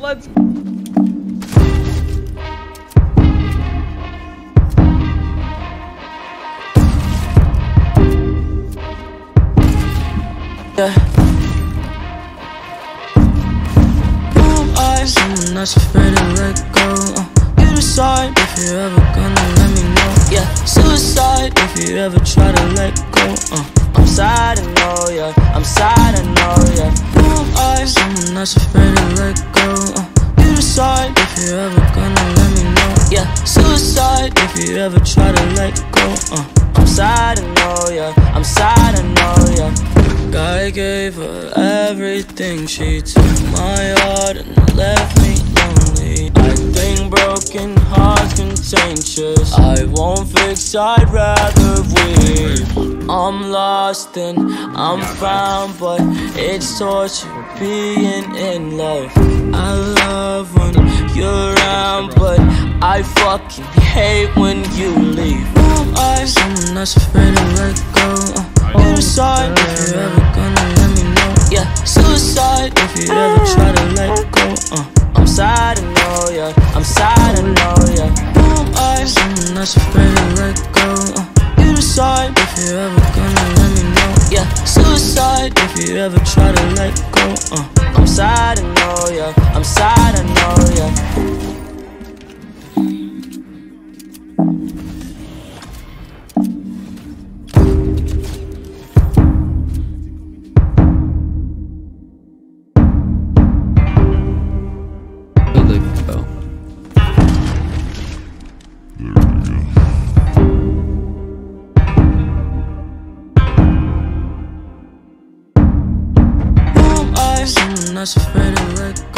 Let's Yeah. Someone that's afraid to let go. Uh, you decide if you're ever gonna let me know. Yeah, suicide if you ever try to let go. Uh, I'm sad, I know, yeah. I'm sad, I know, yeah. I? Afraid to let go. Uh, you decide if you're ever gonna let me know. Yeah, suicide if you ever try to let go. Uh, I'm sad, I know, yeah. I'm sad, I know, yeah. I gave her everything. She took my heart and left me lonely. I think broken hearts contagious. I won't fix, I'd rather weep. I'm lost and I'm found, but it's torture being in love. I love when you're around, but I fucking hate when you leave. Who am I? Someone that's afraid to let go. Uh, you decide if you're ever gonna let me know. Yeah, suicide if you ever try to let go. Uh, I'm sad, I know, yeah. I'm sad, I know, yeah. Who am I? Someone that's afraid to let go. Uh, you decide if you're ever you ever try to let go. Uh, I'm sad, I know, yeah. I'm sad, I know, yeah. Really go. Someone that's afraid to let